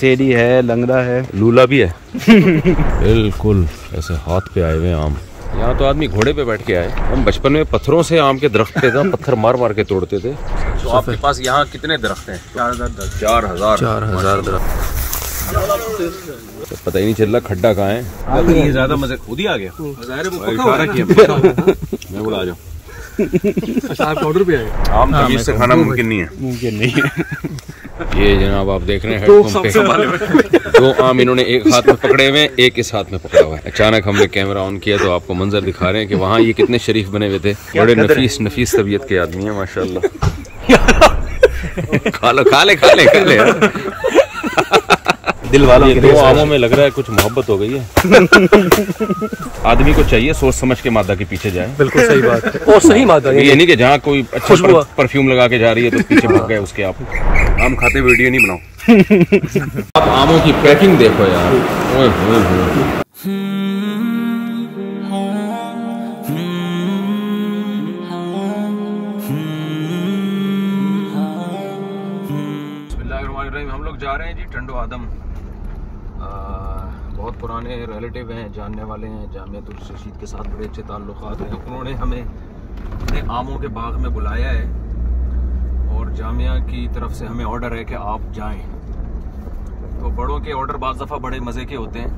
सेरी है लंगड़ा है। लूला भी है। बिल्कुल ऐसे हाथ पे आए हुए आम। यहाँ तो आदमी घोड़े पे बैठ के आए। हम बचपन में पत्थरों से आम के दरख्त पे था पत्थर मार मार के तोड़ते थे। तो आपके पास यहाँ कितने दरख्त हैं? चार हज़ार चार हज़ार। चार हज़ार दरख्त। तो पता ही नहीं चल रहा खड्डा कहाँ है? ये ज़्यादा मज़े खुद ही आ गया। इशारा किया। मैं बोला आ जाओ। ऑर्डर पे आए आम तमीज से खाना मुमकिन नहीं है। मुमकिन नहीं है। ये जनाब आप देख रहे हैं दो, पे दो आम इन्होंने एक हाथ में पकड़े हुए एक इस हाथ में पकड़ा हुआ है। अचानक हमने कैमरा ऑन किया तो आपको मंजर दिखा रहे हैं कि वहाँ ये कितने शरीफ बने हुए थे। बड़े नफीस नफीस तबीयत के आदमी है माशाल्लाह। खा लो खा ले खा ले खा ले। दिल वालों के दो आमों में लग रहा है कुछ मोहब्बत हो गई है। आदमी को चाहिए सोच समझ के मादा के पीछे जाए। बिल्कुल सही बात है। और सही मादा ये नहीं कि जहाँ कोई अच्छा परफ्यूम लगा के जा रही है तो पीछे भाग गए उसके आप। आम खाते वीडियो नहीं बनाओ। आप आमों की पैकिंग देखो यार। ओए होए होए हम लोग जा रहे हैं जी टंडो आदम। बहुत पुराने रिलेटिव हैं, जानने वाले हैं जामियत रशीद के साथ बड़े अच्छे ताल्लुकात हैं। उन्होंने हमें अपने आमों के बाग में बुलाया है और जामिया की तरफ़ से हमें ऑर्डर है कि आप जाएँ। तो बड़ों के ऑर्डर बज दफ़ा बड़े मज़े के होते हैं।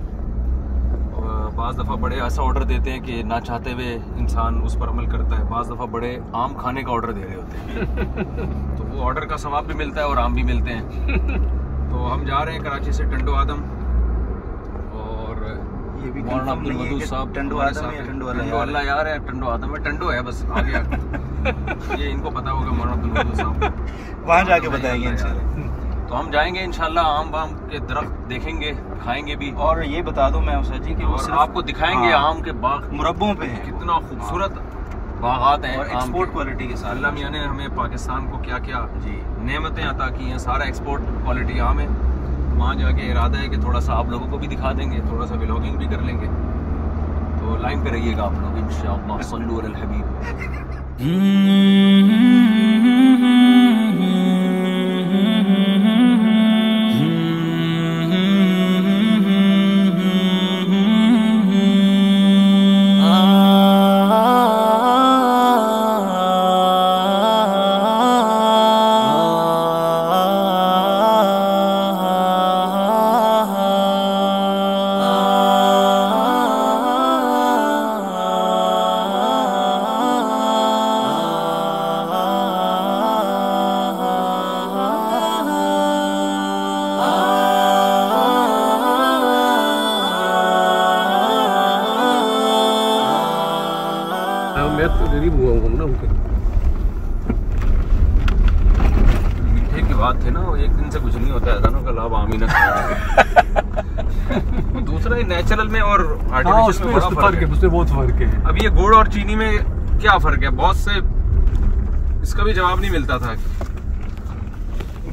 और बाज़ दफ़ा बड़े ऐसा ऑर्डर देते हैं कि ना चाहते हुए इंसान उस पर अमल करता है। बज़ दफ़ा बड़े आम खाने का ऑर्डर दे रहे होते हैं। तो वो ऑर्डर का सवाब भी मिलता है और आम भी मिलते हैं। तो हम जा रहे हैं कराची से टंडो आदम। मौलाना अब्दुल वदूद साहब टंडो आदम है हैं। टंडो टंडो वाला यार है टंडो आदम है टंडो है बस आ ये इनको पता होगा मौलाना अब्दुल वदूद साहब। वहाँ जाके बताएँगे इंशाल्लाह। तो हम जाएँगे इंशाल्लाह आम बाम के दरख्त देखेंगे खाएँगे भी। और ये बता दूँ मैं उषा जी कि वो आपको दिखाएँगे हाँ। आम के बाग मुरब्बों पे कितना खूबसूरत बागात हैं और एक्सपोर्ट क्वालिटी के। साथ। अल्लाह मियाँ ने हमें पाकिस्तान को क्या क्या जी। नेमतें अता की हैं सारा एक्सपोर्ट क्वालिटी आम है। वहाँ जाके इरादा है कि थोड़ा सा आप लोगों को भी दिखा देंगे, थोड़ा सा ब्लॉगिंग भी कर लेंगे। तो लाइन पे रहिएगा आप लोग इन सल्लु तो गरीब हुआ हूँ ना उनके मीठे की बात थे ना एक दिन से कुछ नहीं होता है दानों का लाभ आमीना दूसरा ये नेचुरल में और हाँ आर्टिफिशियल उसमें में बड़ा फ़र्क है। है उसमें बहुत फ़र्क है। अब ये गुड़ और चीनी में क्या फ़र्क है? बहुत से इसका भी जवाब नहीं मिलता था।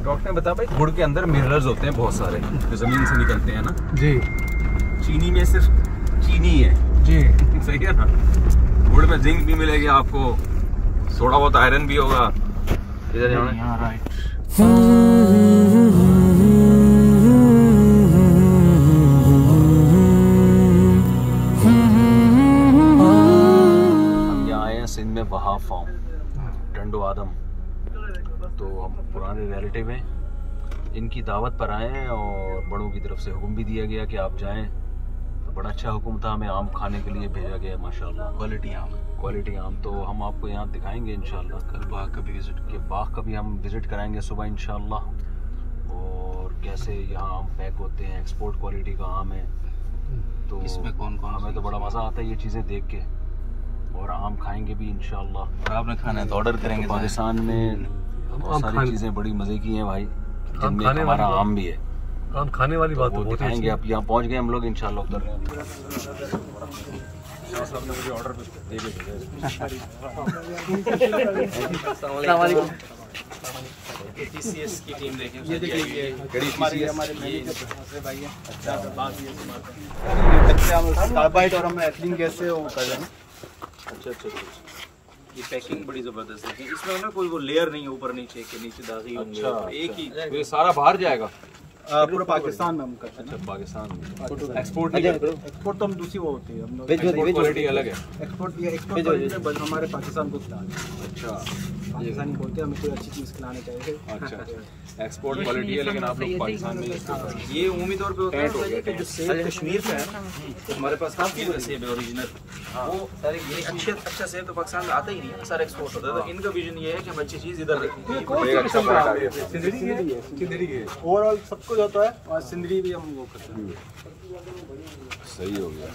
डॉक्टर ने बताया भाई गुड़ के अंदर मिनरल्स होते हैं बहुत सारे जो ज़मीन से निकलते हैं ना। जी। चीनी में सिर्फ़ चीनी है। जी। सही है ना? गुड़ में जिंक भी मिलेगी आपको। थोड़ा बहुत आयरन भी होगा। इधर है। हैं सिंध में फार्म आदम तो हम पुराने रिलेटिव हैं। इनकी दावत पर आए हैं और बड़ों की तरफ़ से हुक्म भी दिया गया कि आप जाएँ। बड़ा अच्छा हुक्म था हमें आम खाने के लिए भेजा गया माशाल्लाह। क्वालिटी आम। क्वालिटी आम तो हम आपको यहाँ दिखाएँगे इंशाल्लाह। कल बाग का भी विज़िट के बाग का भी हम विज़िट कराएँगे सुबह इंशाल्लाह। और कैसे यहाँ आम पैक होते हैं एक्सपोर्ट क्वालिटी का आम है तो इसमें कौन कौन हमें तो बड़ा मज़ा आता है ये चीज़ें देख के। और आम खाएँगे भी इंशाल्लाह। और आपने खाना है तो ऑर्डर करेंगे तो तो पाकिस्तान में बहुत सारी चीज़ें बड़ी मज़े की हैं भाई जिनमें हमारा आम भी है। आम खाने वाली बात तो तो बहुत दिखाएँगे आप यहाँ पहुँच गए हम लोग इंशाल्लाह उतर रहे हैं। साहब ने मुझे ऑर्डर दे के भेजा। टीसीएस की टीम देखें ये कड़ी हमारे हमारे भाई। है। अच्छा कच्चे आम कार्बाइड और हम एथिलीन गैस से वो कर रहे हैं अच्छा अच्छा अच्छा ये पैकिंग बड़ी ज़बरदस्त है। इसमें ना कोई वो लेयर नहीं है ऊपर नीचे के नीचे दागी अच्छा एक ही तो सारा बाहर जाएगा? पूरा पाकिस्तान में हम करते हैं अच्छा पाकिस्तान में। एक्सपोर्ट नहीं करते। एक्सपोर्ट तो हम दूसरी वो होती है। हम लोग क्वालिटी अलग है। एक्सपोर्ट ये एक्सपोर्ट हमारे पाकिस्तान को अच्छा। पाकिस्तानी बोलते हैं हमें कोई अच्छी चीज़ खिलानी चाहिए। अच्छा। एक्सपोर्ट क्वालिटी है लेकिन आप लोग पाकिस्तान में हैं। ये उम्मीद तौर पे होता है कि जो सेब कश्मीर का है हमारे पास काफ़ी सेब है। ओरिजिनल वो सारे ये अच्छे अच्छा सेब तो पाकिस्तान में आता ही नहीं है सारा एक्सपोर्ट होता है। तो इनका विजन ये है कि हम अच्छी चीज़ इधर रखें। अच्छा ओवरऑल सब कुछ होता है और सिंदरी भी हम वो करते हैं। सही हो गया।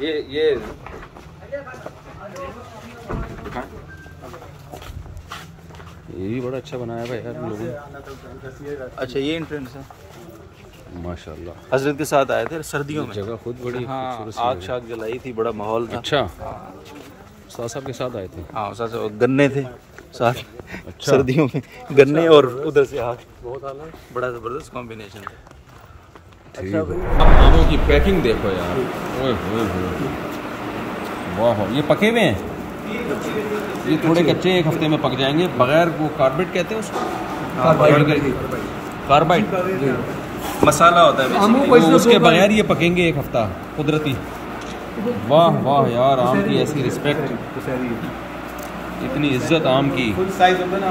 ये ये। ये भी बड़ा अच्छा बनाया भाई यार लोगों अच्छा ये इंट्रेंस है। माशाल्लाह। हज़रत के साथ आए थे सर्दियों में। जगह खुद बड़ी हाँ आग शाग जलाई थी बड़ा माहौल था। अच्छा। साहब साहब के साथ आए थे। हाँ साथ गन्ने थे। साथ अच्छा। सर्दियों में गन्ने और उधर से आग बड़ा ज़बरदस्त कॉम्बिनेशन है। आमों की पैकिंग देखो यार। ओए होए होए। वाह ये पके हुए हैं? ये थोड़े कच्चे एक हफ़्ते में पक जाएँगे। बगैर वो कार्बेट कहते हैं उसको? कार्बाइड मसाला होता है उसके बगैर ये पकेंगे एक हफ़्ता। कुदरती। वाह वाह यार आम की ऐसी रिस्पेक्ट इतनी इज़्ज़त आम की। फुल साइज़ होता है ना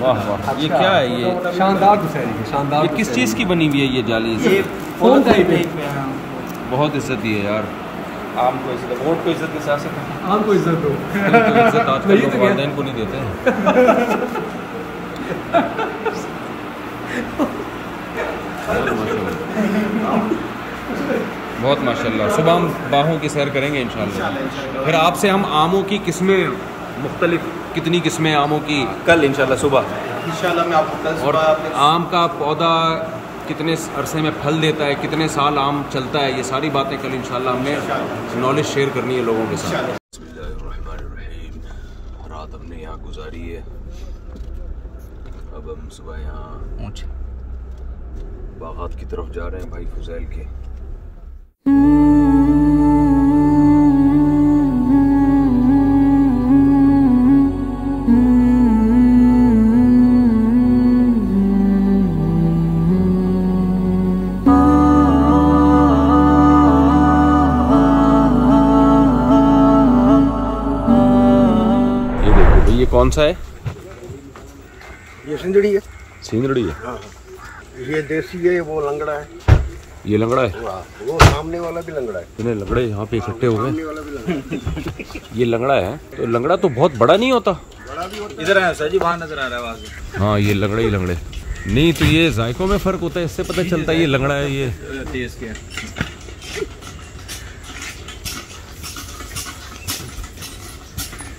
वाह वाह। ये क्या है ये? शानदार है शानदार ये किस चीज़ की बनी हुई है ये जाली? ये फ़ोन टाइप है। बहुत इज़्ज़त दी है यार। आम को इज़्ज़त वोट को इज़्ज़त के साथ साथ आम को इज़्ज़त दो। इज़्ज़त आजकल नहीं लोग तो वालदेन को नहीं देते बहुत माशाल्लाह। सुबह हम बाहों की सैर करेंगे इंशाल्लाह। फिर आपसे हम आमों की किस्में मुख्तलिफ़ कितनी किस्में आमों की कल इंशाल्लाह सुबह। इंशाल्लाह मैं आपको कल और आम का पौधा कितने अरसे में फल देता है कितने साल आम चलता है ये सारी बातें कल इंशाल्लाह हमने नॉलेज शेयर करनी है लोगों के साथ। रात हमने यहाँ गुजारी है। अब हम सुबह यहाँ बागात की तरफ़ जा रहे हैं भाई फुजैल के। कौन सा है? ये सिंदड़ी है। सिंगड़ी है? हाँ। ये देसी है वो लंगड़ा है। ये लंगड़ा है? वो सामने वाला भी लंगड़ा है। इतने लंगड़े यहाँ पे इकट्ठे हो गए। वाला भी लंगड़ा है। ये लंगड़ा है तो लंगड़ा तो बहुत बड़ा नहीं होता। इधर आया सर जी वहाँ नज़र आ रहा है हाँ ये लंगड़े ही लंगड़े। नहीं तो ये जायकों में फ़र्क होता है इससे पता चलता है ये लंगड़ा है ये टेस्ट के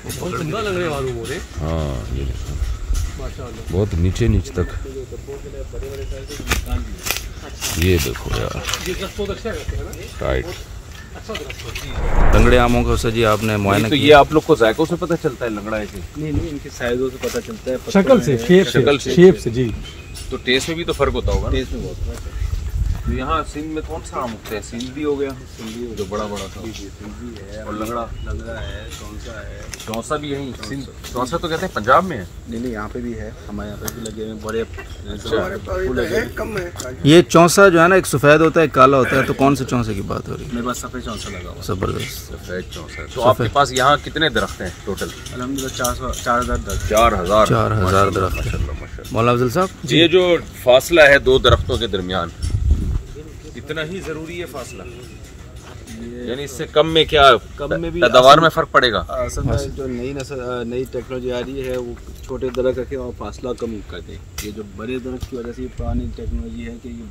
बहुत हो हाँ ये देखो। बहुत नीचे नीचे तक। ये देखो यार। ये दस बहुत करते ना राइट अच्छा लंगड़े आमों को सर जी आपने मुआयना तो ये आप लोग को जायकों से पता चलता है लंगड़ा है कि नहीं नहीं इनके साइजों से पता चलता है शक्ल से शेप से से। शेप से जी। तो टेस्ट में भी तो फ़र्क होता होगा टेस्ट में बहुत है। तो यहाँ सिंध में कौन सा आम उगता है? सिंध भी हो गया। सिंधी जो बड़ा बड़ा था। और लंगड़ा? लंगड़ा है चौंसा है। चौंसा भी यहीं सिंध। चौसा तो कहते हैं पंजाब में है। नहीं नहीं यहाँ पे भी है। हमारे यहाँ पे भी लगे हुए हैं। बड़े हमारे पास इधर है। कम है। ये चौंसा जो है ना एक सफ़ेद होता है काला होता है। तो कौन से चौसे की बात हो रही है? मेरे पास सफ़ेद चौंसा लगा हुआ ज़बरदस्त। सफ़ेद चौसा। है। तो आपके पास यहाँ कितने दरख्त हैं टोटल है अलहमदिल्ला चार सौ चार हज़ार चार हज़ार। चार हज़ार दरख्त है। अफजल साहब? ये जो फासला है दो दरख्तों के दरमियान इतना ही ज़रूरी है फासला। यानी इससे कम में क्या कम में भी पैदावार में फ़र्क पड़ेगा? असल में जो नई नसल नई टेक्नोलॉजी आ रही है वो छोटे दरख्त रखे और फासला कम कर दे ये जो बड़े दरख्त की वजह से ये पुरानी टेक्नोलॉजी है कि ये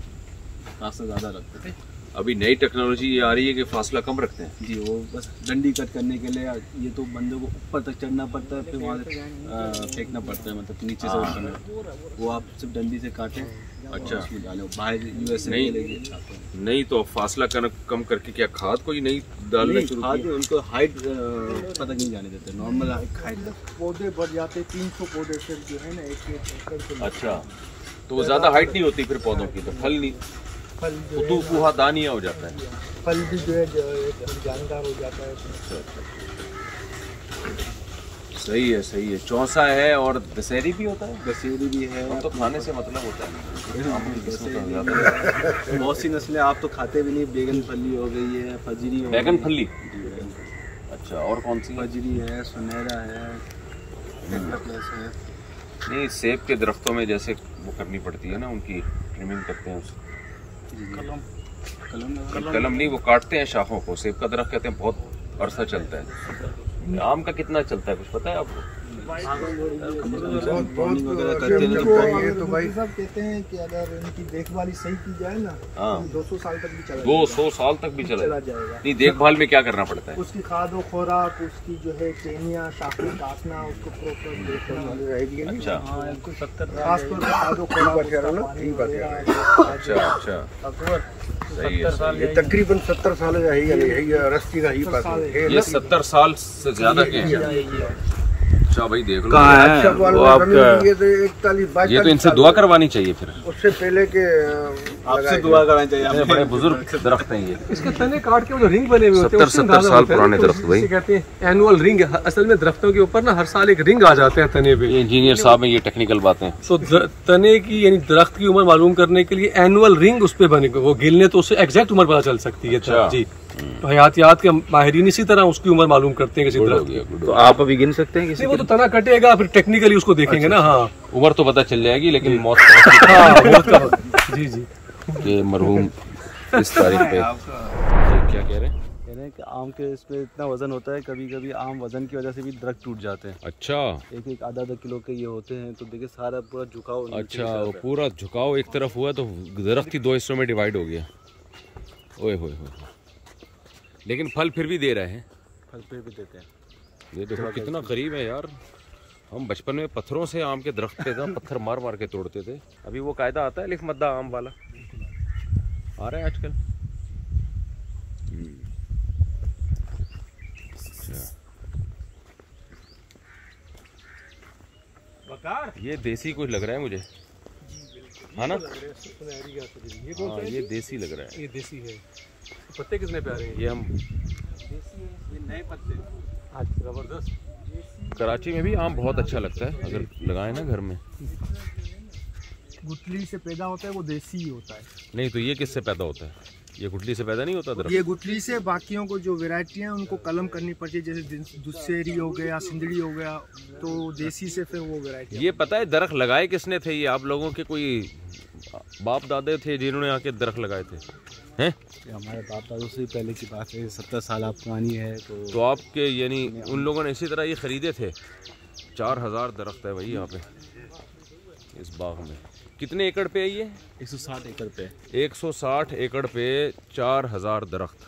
फासला ज़्यादा रखते थे अभी नई टेक्नोलॉजी ये आ रही है कि फासला कम रखते हैं जी वो बस डंडी कट करने के लिए ये तो बंदे को ऊपर तक चढ़ना पड़ता है फिर वहाँ से फेंकना पड़ता है मतलब नीचे से ऊपर वो आप सिर्फ़ डंडी से काटें अच्छा। उसमें डालें बाहर यूएसए नहीं। अच्छा। नहीं तो फासला कम कम करके क्या खाद कोई नहीं डालना शुरू खाद उनको हाइट पता नहीं जाने देते नॉर्मल हाइट पौधे बढ़ जाते तीन सौ पौधे जो है ना एक एक एकड़ से अच्छा तो ज़्यादा हाइट नहीं होती फिर पौधों की तो फल नहीं फल जो कुतु दानिया हो जाता है। फल भी जो है जानदार हो जाता है। सही है सही है। चौसा है और दशहरी भी होता है? दशहरी भी है। तो खाने से मतलब होता है। बहुत सी नस्लें आप तो खाते भी नहीं बैगन फली हो गई है फजरी बैगन फली? अच्छा और कौन सी? है फजरी है सुनहरा है है। नहीं सेब के दरख्तों में जैसे वो करनी पड़ती है ना उनकी ट्रिमिंग करते हैं उसकी कलम। कलम। कलम नहीं, वो काटते हैं शाखों को। सेब का दरख्त कहते हैं, बहुत अरसा चलता है। आम का कितना चलता है, कुछ पता है आपको? बहुत बहुत वगैरह करते हैं। जब तो तो भाई सब कहते हैं कि अगर इनकी देखभाल सही की जाए ना हाँ दो सौ साल तक भी चला दो सौ साल तक भी चला चला जाएगा। नहीं देखभाल में क्या करना पड़ता है? उसकी खाद और खुराक उसकी जो है टेनिया शाखें काटना उसको प्रॉपर रहेगी अच्छा। खासतौर पर खाद और खुराक अच्छा अच्छा। ये तकरीबन सत्तर साल का रस्ती का ही पास। ये सत्तर साल से ज़्यादा के हैं। अच्छा भाई देख लो। कहाँ है? अच्छा वो आपका ये तो इकतालीस ये तो इनसे दुआ करवानी चाहिए फिर। उससे पहले के आपसे दुआ करानी चाहिए बड़े बुज़ुर्ग दरख्त हैं ये। इसके तने काट के वो जो रिंग बने हुए होते हैं 70 उससे 70 अंदाज़ा साल पुराने दरख्त भाई। कहते हैं एनुअल रिंग असल में दरख्तों के ऊपर ना हर साल एक रिंग आ जाते हैं तने पे। इंजीनियर साहब हैं ये टेक्निकल बातें। तो तने की यानी दरख्त की उम्र मालूम करने के लिए एनुअल रिंग उस पे बने वो गिलने तो उससे एग्जैक्ट उम्र पता चल सकती है। अच्छा। जी। तो हयातियात के माहिरीन इसी तरह उसकी उम्र मालूम करते हैं किसी गुड हो दरख्त गया की गुड हो तो आप अभी गिन सकते हैं किसी वो तो तना कटेगा फिर टेक्निकली उसको देखेंगे ना हाँ। उम्र तो पता चल जाएगी लेकिन मौत का हाँ तो- जी जी। के मरहूम इस तारीख पे। क्या कह रहे हैं? कह रहे हैं कि आम के इस पे इतना वज़न होता है कभी कभी आम वज़न की वजह से भी दरख्त टूट जाते हैं। अच्छा। एक एक आधा आधा किलो के ये होते हैं तो देखिए सारा पूरा झुकाव अच्छा वो पूरा झुकाव एक तरफ़ हुआ तो दरख्त ही दो हिस्सों में डिवाइड हो गया। ओए होए होए। लेकिन फल फिर भी दे रहे हैं। फल फिर भी देते हैं। ये देखो कितना करीब है यार। हम बचपन में पत्थरों से आम के दरख्त पे था पत्थर मार मार के तोड़ते थे। अभी वो कायदा आता है लिख मद्दा आम वाला। आ रहा है आजकल। ये देसी कुछ लग रहा है मुझे। हाँ ना? ये हाँ ये देसी लग रहा है। ये देसी है। पत्ते कितने प्यारे हैं? ये हम ये नए पत्ते। आज ज़बरदस्त। कराची में भी आम बहुत अच्छा लगता है अगर लगाए ना घर में। गुटली से पैदा होता है वो देसी ही होता है। नहीं तो ये किससे पैदा होता है? ये गुठली से पैदा नहीं होता दरख्त ये गुठली से बाकियों को जो वैरायटी है उनको कलम करनी पड़ती है जैसे दुसेरी हो गया सिंदड़ी हो गया तो देसी से फिर वो वैरायटी ये पता है दरख्त लगाए किसने थे? ये आप लोगों के कोई बाप दादे थे जिन्होंने आके दरख्त लगाए थे? हैं? हमारे बाप दादों से पहले की बात है सत्तर साल आप पुरानी है तो तो आपके यानी उन लोगों ने इसी तरह ये खरीदे थे? चार हज़ार दरख्त है भाई यहाँ पे इस बाग में। कितने एकड़ पे है ये? 160 एकड़ पे। 160 एकड़ पे चार हज़ार दरख्त।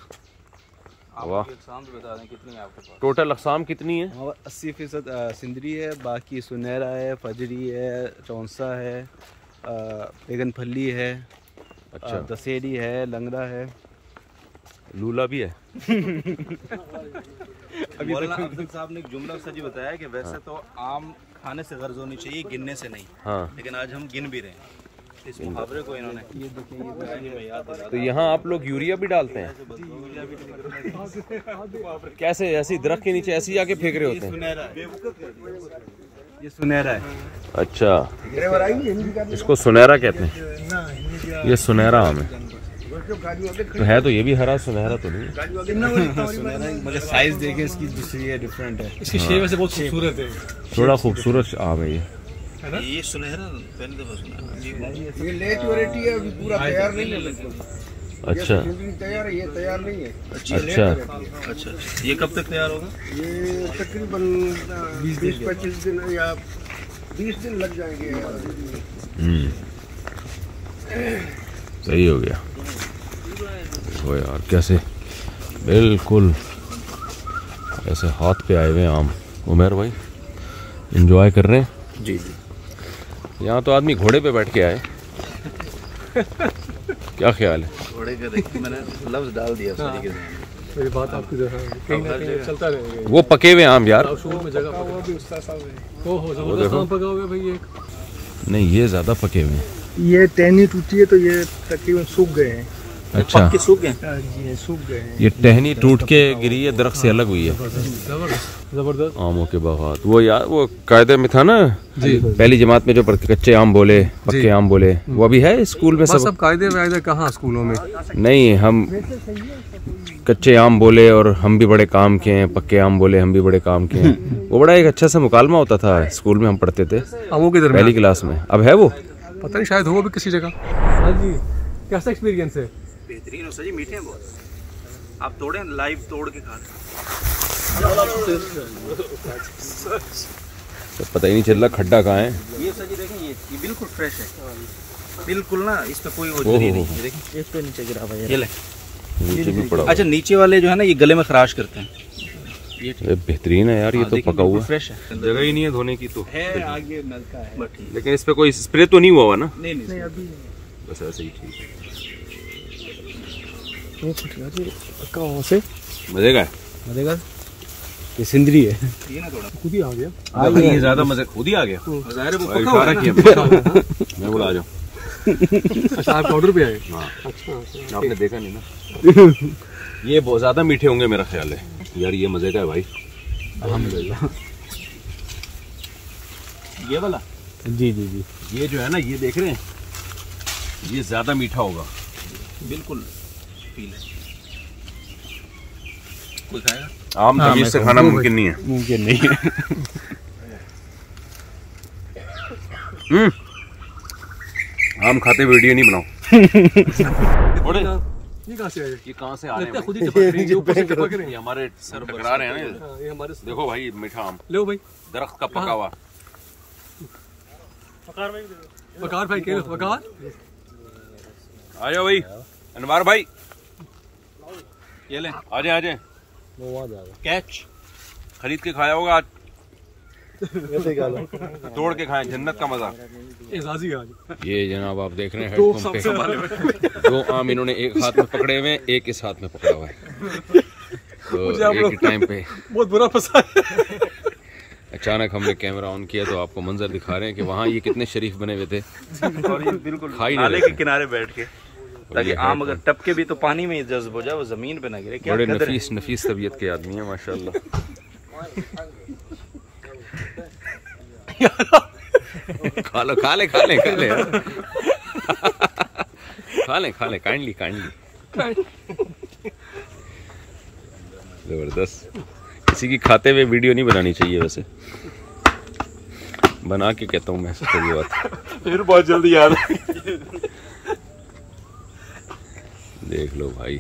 वाह। बता दें कितनी है आपके पास? टोटल अकसाम कितनी है? और अस्सी फ़ीसद सिंदरी है बाकी सुनहरा है फजरी है चौंसा है बैगन फली है अच्छा। दशहरी है लंगड़ा है। लूला भी है? अभी साहब ने एक जुमला सजी बताया कि वैसे तो आम खाने से गर्ज होनी चाहिए गिनने से नहीं। हाँ। लेकिन आज हम गिन भी रहे हैं। इस मुहावरे को इन्होंने ये देखिए तो यहाँ आप लोग यूरिया भी डालते हैं? कैसे ऐसी दरख्त के नीचे ऐसे आके फेंक रहे होते हैं? ये सुनहरा है। अच्छा। इसको सुनहरा कहते हैं। ये सुनहरा आम है तो है तो ये भी हरा सुनहरा तो नहीं है। मगर साइज़ देखे इसकी दूसरी है डिफरेंट है। इसकी शेप वैसे बहुत खूबसूरत है। थोड़ा खूबसूरत आम है। ये ये सुनहरा पहली दफ़ा सुना जी ये लेट वैरायटी है अभी पूरा तैयार नहीं है बिल्कुल अच्छा। तैयार है ये तैयार नहीं है। अच्छा अच्छा। ये कब तक तैयार होगा? ये तकरीबन बीस पच्चीस दिन या बीस दिन लग जाएँगे। हम्म। सही हो गया। देखो यार कैसे? बिल्कुल। ऐसे हाथ पे आए हुए हैं आम। उमेर भाई इंजॉय कर रहे हैं? जी जी। यहाँ तो आदमी घोड़े पे बैठ के आए। क्या ख्याल है? घोड़े का मैंने लफ्ज डाल दिया उस तरीके से। मेरी बात आपकी जगह है। कहीं ना कहीं चलता रहेगा वो पके हुए आम यार। में जगह पकड़ा। ओहो ज़बरदस्त आम पका हुआ है भाई एक। नहीं ये ज़्यादा पके हुए हैं। ये टहनी टूटी है तो ये तकरीबन सूख गए हैं। अच्छा। पक के सूख गए? हाँ ये सूख गए ये टहनी टूट के गिरी है दरख्त से अलग हुई है। ज़बरदस्त आमों के बागात वो यार वो कायदे में था ना? जी। पहली जमात में जो कच्चे आम बोले पक्के आम बोले वो अभी है स्कूल में बस सब? कायदे वायदे कहाँ स्कूलों में? नहीं हम कच्चे आम बोले और हम भी बड़े काम के हैं पक्के आम बोले हम भी बड़े काम के हैं। वो बड़ा एक अच्छा सा मुकालमा होता था स्कूल में हम पढ़ते थे आमों के पहली क्लास में। अब है वो? पता नहीं शायद हो भी किसी जगह। हाँ जी। कैसा एक्सपीरियंस है? बेहतरीन हो। सर जी मीठे हैं। बहुत आप तोड़े लाइव तोड़ के खा लें तो पता ही नहीं चल रहा खड्डा कहाँ है? ये सर जी देखें ये ये बिल्कुल फ्रेश है। बिल्कुल ना इसमें कोई वो ओहो। जरी हो नहीं है देखें। इस पे नीचे गिरा हुआ है। ये ले। नीचे भी पड़ा अच्छा नीचे वाले जो है ना ये गले में खराश करते हैं। ये बेहतरीन है यार ये हाँ, तो पका हुआ। फ्रेश है। जगह ही नहीं है धोने की तो। है आगे नलका है। लेकिन इस पे कोई स्प्रे तो नहीं हुआ हुआ ना? नहीं नहीं नहीं अभी बस ऐसे ही ठीक है। कहाँ से मज़े का है मजेगा ये सिंदरी है। खुद ही आ गया। हाँ, ये ज़्यादा मज़े खुद ही आ गया। ज़ाहिर है वो और पका हुआ इशारा है मैं बोला आ जाओ। अच्छा आप पे आए? हाँ। अच्छा आपने देखा नहीं ना? ये बहुत ज़्यादा मीठे होंगे मेरा ख्याल है। यार ये मज़े का है भाई। ये वाला? जी जी जी। ये जो है ना ये देख रहे हैं? ये ज़्यादा मीठा होगा। बिल्कुल। पी ले कोई खाएगा? आम तमीज से खाना मुमकिन नहीं है। मुमकिन नहीं है। हम्म। आम खाते वीडियो नहीं बनाओ। ये कहाँ से आए? ये कहाँ से आ रहे है हैं खुद ही चिपक रही है, ये ऊपर से चिपक रहे ये हैं हमारे सर टकरा रहे हैं ना हाँ, ये हमारे देखो भाई मीठा आम। लो भाई। दरख्त का पका हुआ। वकार भाई। के वकार आ जाओ भाई अनवार भाई। ये ले। आ जाए आ जाए कैच खरीद के खाया होगा आज। तोड़ के खाएँ जन्नत का मज़ा। ये जनाब आप देख रहे हैं हेडपंप पे। दो आम इन्होंने एक हाथ में पकड़े हुए एक इस हाथ में पकड़ा हुआ है। तो एक ही टाइम पे। बहुत बुरा फंसा अचानक हमने कैमरा ऑन किया तो आपको मंजर दिखा रहे हैं कि वहाँ ये कितने शरीफ बने हुए थे। और ये बिल्कुल नाले के किनारे बैठ के। ताकि आम अगर टपके भी तो पानी में ही जज्ब हो जाए वो ज़मीन पे ना गिरे। क्या बड़े है। नफीस नफीस तबीयत के आदमी हैं माशाल्लाह। खा लो खा ले खा ले खा ले। खा ले खा ले काइंडली काइंडली ज़बरदस्त। किसी की खाते हुए वीडियो नहीं बनानी चाहिए वैसे। बना के कहता हूँ मैं फिर बहुत जल्दी याद देख लो भाई।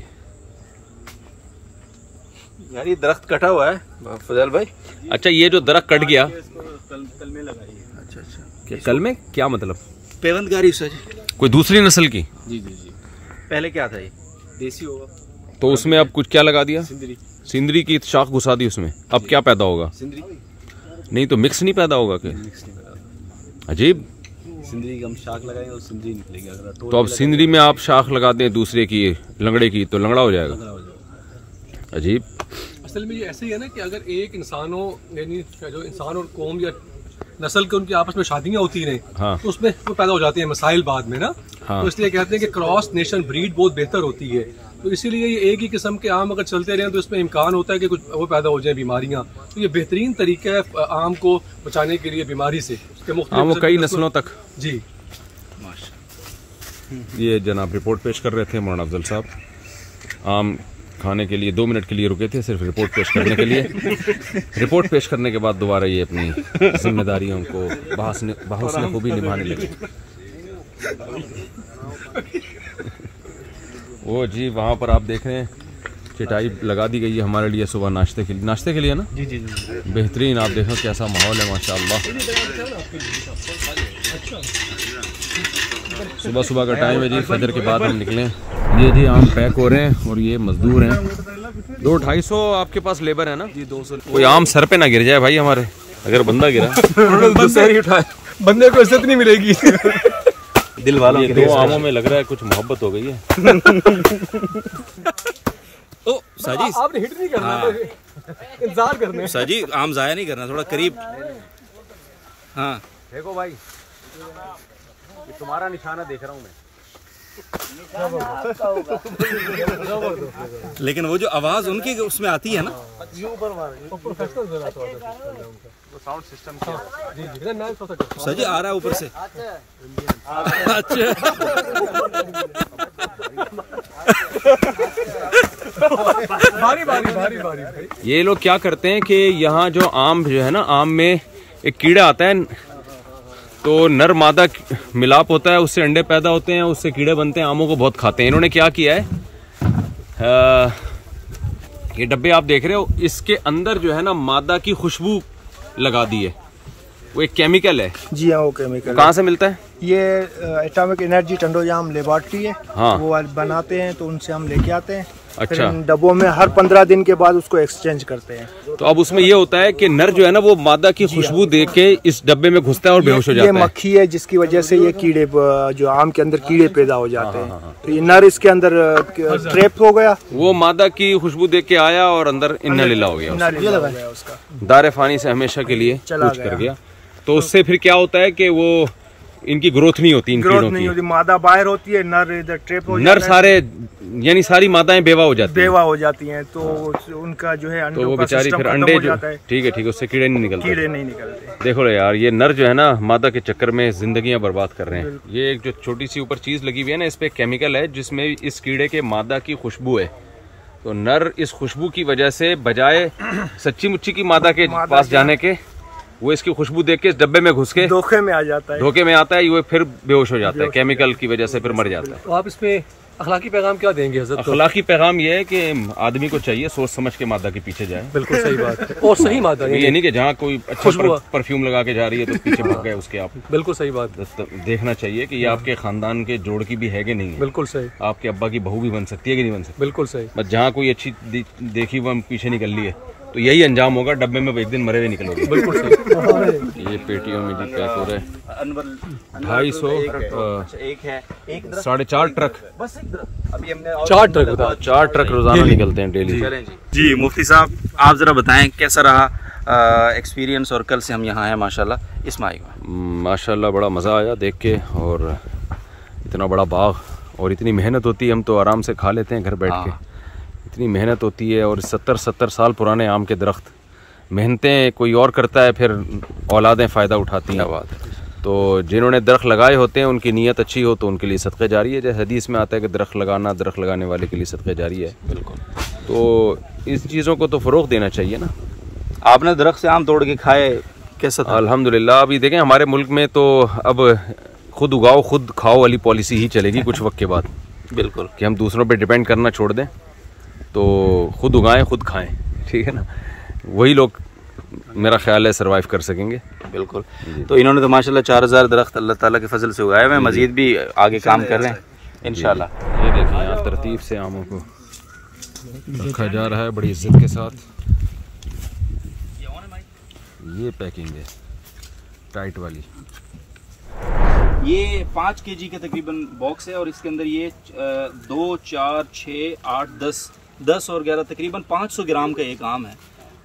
यार ये दरख्त कटा हुआ है फजल भाई। अच्छा ये जो दरख्त कट गया। कल कल में लगाई है। अच्छा अच्छा। क्या कल में? क्या मतलब? पेवंदगारी सर। कोई दूसरी नस्ल की? जी जी जी। पहले क्या था ये? देसी होगा। तो उसमें अब कुछ क्या लगा दिया? सिंदरी। सिंदरी की शाख घुसा दी उसमें। अब क्या पैदा होगा? सिंदरी। नहीं तो मिक्स नहीं पैदा होगा कि मिक्स नहीं लगा अजीब। सिंदरी की हम शाख लगाएँगे तो सिंदरी निकलेगी। अगर तो अब सिंदरी में आप शाख लगा दें दूसरे की लंगड़े की तो लंगड़ा हो जाएगा। हो जाएगा। अजीब। असल में ये ऐसे ही है ना कि अगर एक इंसान हो यानी जो इंसान और कौम या नस्ल के उनकी आपस में शादियाँ होती रहे हाँ। तो उसमें वो पैदा हो जाती है मसाइल बाद में ना। हाँ। तो इसलिए कहते हैं कि क्रॉस नेशन ब्रीड बहुत बेहतर होती है। तो इसीलिए ये एक ही किस्म के आम अगर चलते रहें तो इसमें इम्कान होता है कि कुछ वो पैदा हो जाए बीमारियाँ। तो ये बेहतरीन तरीका है आम को बचाने के लिए बीमारी से कई नस्लों तक। जी। ये जनाब रिपोर्ट पेश कर रहे थे मौलाना अफजल साहब। आम खाने के लिए दो मिनट के लिए रुके थे सिर्फ़ रिपोर्ट पेश करने के लिए। रिपोर्ट पेश करने के बाद दोबारा ये अपनी जिम्मेदारियों को बहसने खूबी निभाने लगे। वो जी वहाँ पर आप देख रहे हैं चटाई लगा दी गई है हमारे लिए सुबह नाश्ते के लिए। नाश्ते के लिए ना? जी जी जी बेहतरीन आप देखो कैसा माहौल है माशाल्लाह। सुबह सुबह का टाइम है जी फजर के बाद हम निकले हैं। ये जी आम पैक हो रहे हैं और ये मजदूर हैं। दो ढाई सौ आपके पास लेबर है ना? जी दो सौ। कोई आम सर पे ना गिर जाए भाई हमारे अगर बंदा गिरा। बंदे को इज़्ज़त नहीं मिलेगी। दिल वालों के दो आमों में लग रहा है कुछ मोहब्बत हो गई है। ओ साजी। आपने हिट नहीं करना इंतज़ार करने। साजी आम जाया नहीं करना थोड़ा करीब। हाँ। देखो भाई ये तुम्हारा निशाना देख रहा हूँ मैं। लेकिन वो जो आवाज़ उनकी उसमें आती है ना। साउंड सिस्टम क्या है? जी जी मैं थोड़ा सा सर जी आ रहा है ऊपर से। अच्छा। भारी भारी भारी भारी भाई ये लोग क्या करते हैं कि यहाँ जो आम जो है ना आम में एक कीड़ा आता है तो नर मादा मिलाप होता है उससे अंडे पैदा होते हैं उससे कीड़े बनते हैं आमों को बहुत खाते हैं। इन्होंने क्या किया है? अ, ये डब्बे आप देख रहे हो इसके अंदर जो है ना मादा की खुशबू लगा दी है। वो एक केमिकल है। जी हाँ वो केमिकल कहाँ से मिलता है? ये एटॉमिक एनर्जी टंडोजाम लेबॉर्ट्री है। हाँ। वो बनाते हैं तो उनसे हम लेके आते हैं। अच्छा। डब्बों में हर पंद्रह दिन के बाद उसको एक्सचेंज करते हैं। तो अब उसमें ये होता है कि नर जो है ना वो मादा की खुशबू देख के इस डब्बे में घुसता है और बेहोश हो जाता है। मक्खी है जिसकी वजह से ये कीड़े जो आम के अंदर कीड़े पैदा हो जाते हाँ, हैं। तो ये नर इसके अंदर ट्रैप हो गया। वो मादा की खुशबू दे के आया और अंदर इन्ना लीला हो गया दार फानी से हमेशा के लिए चला कर। गया। तो उससे फिर क्या होता है कि वो इनकी ग्रोथ नहीं होती इन ग्रोथ नहीं होती मादा बाहर होती है नर इधर ट्रैप हो नर सारे यानी सारी मादाएँ बेवा हो जाती हैं। बेवा हो जाती हैं तो उनका जो है तो वो बेचारी फिर अंडे जो है। ठीक है ठीक है उससे कीड़े नहीं निकलते। कीड़े नहीं निकलते। देखो यार ये नर जो है ना मादा के चक्कर में जिंदगियाँ बर्बाद कर रहे हैं। ये एक जो छोटी सी ऊपर चीज़ लगी हुई है ना इस पे केमिकल है जिसमें इस कीड़े के मादा की खुशबू है। तो नर इस खुशबू की वजह से बजाय सच्ची मुच्ची की मादा के पास जाने के वो इसकी खुशबू देख के इस डब्बे में घुस के धोखे में आ जाता है। धोखे में आता है ये फिर बेहोश हो जाता है केमिकल की वजह से फिर मर जाता है। तो आप इसमें अखलाकी पैगाम क्या देंगे हज़रत अखलाकी पैगाम ये है कि आदमी को चाहिए सोच समझ के मादा के पीछे जाए। बिल्कुल सही बात है। और सही मादा ये नहीं कि जहाँ कोई अच्छा पर, परफ्यूम लगा के जा रही है तो पीछे भाग गए उसके आप। बिल्कुल सही बात। देखना चाहिए कि ये आपके खानदान के जोड़ की भी है कि नहीं है। बिल्कुल सही। आपके अब्बा की बहू भी बन सकती है कि नहीं बन सकती? बिल्कुल सही। बस जहाँ कोई अच्छी देखी वो पीछे निकल लिए। तो यही अंजाम होगा डब्बे में एक दिन मरे हुए निकलोगे। बिल्कुल सही ये पेटियों में जी पैक हो रहे हैं। ढाई सौ अच्छा एक है साढ़े चार ट्रक। बस अभी हमने चार ट्रक बता चार ट्रक रोज़ाना निकलते हैं डेली। जी। जी मुफ्ती साहब आप ज़रा बताएँ कैसा रहा एक्सपीरियंस और कल से हम यहाँ हैं माशाल्लाह इस माई में माशाल्लाह बड़ा मज़ा आया देख के और इतना बड़ा बाग और इतनी मेहनत होती है हम तो आराम से खा लेते हैं घर बैठ के। इतनी मेहनत होती है और सत्तर सत्तर साल पुराने आम के दरख्त। मेहनतें कोई और करता है फिर औलादें फ़ायदा उठाती हैं। बात तो जिन्होंने दरख्त लगाए होते हैं उनकी नीयत अच्छी हो तो उनके लिए सदक़े जारी है। जैसे हदीस में आता है कि दरख्त लगाना दरख्त लगाने वाले के लिए सदक़े जारी है। बिल्कुल। तो इस चीज़ों को तो फ़रोग देना चाहिए ना। आपने दरख्त से आम तोड़ के खाए कैसा था? अल्हम्दुलिल्लाह अभी देखें हमारे मुल्क में तो अब खुद उगाओ खुद खाओ वाली पॉलिसी ही चलेगी कुछ वक्त के बाद। बिल्कुल। कि हम दूसरों पे डिपेंड करना छोड़ दें। तो खुद उगाएँ खुद खाएँ। ठीक है ना? वही लोग मेरा ख्याल है सरवाइव कर सकेंगे। बिल्कुल। तो इन्होंने तो माशाल्लाह चार हज़ार दरख्त अल्लाह ताला के फजल से उगाए हुए हैं। मजीद भी आगे काम कर रहे हैं इंशाल्लाह। ये देखें यहाँ तरतीब से आमों को रखा जा रहा है बड़ी इज़्ज़त के साथ। ये पैकिंग है टाइट वाली। ये पाँच के जी का तकरीबन बॉक्स है और इसके अंदर ये दो चार छः आठ दस दस और ग्यारह तकरीबन पाँच सौ ग्राम का एक आम है।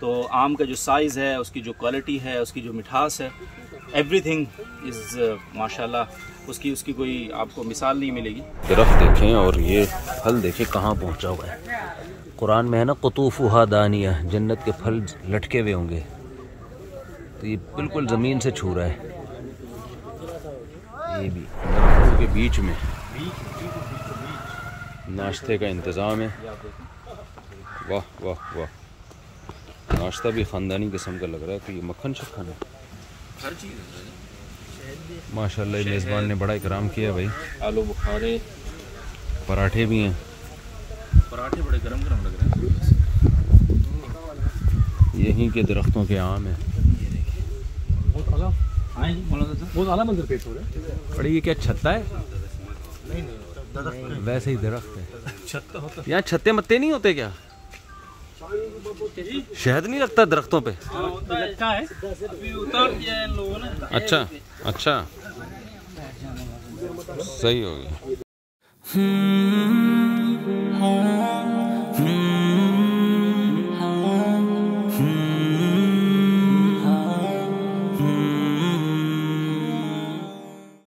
तो आम का जो साइज़ है, उसकी जो क्वालिटी है, उसकी जो मिठास है एवरीथिंग इज़ माशाल्लाह, उसकी उसकी कोई आपको मिसाल नहीं मिलेगी। दरख्त देखें और ये फल देखें कहाँ पहुँचा हुआ है। कुरान में है ना कतूफ़ुहा दानिया जन्नत के फल लटके हुए होंगे। तो ये बिल्कुल ज़मीन से छू रहा है। ये भी दरख्तों के बीच में। नाश्ते का इंतज़ाम है। वाह वाह वाह। नाश्ता भी ख़ानदानी किस्म का लग रहा है तो ये मक्खन शक्खन है हर चीज़ माशाल्लाह मेज़बान ने बड़ा इकराम किया भाई। आलू बुखारे। पराठे भी हैं। पराठे बड़े गरम गरम लग रहे हैं। यहीं के दरख्तों के आम हैं। बहुत आला हाँ मंजर पेश हो रहा है। बड़ी ये क्या छत्ता है? वैसे ही दरख्त है। छत्ता होता यहाँ छत्ते मत्ते नहीं होते क्या? शहद नहीं लगता दरख्तों पे? लगता है। अच्छा अच्छा। सही हो गया। Hmm.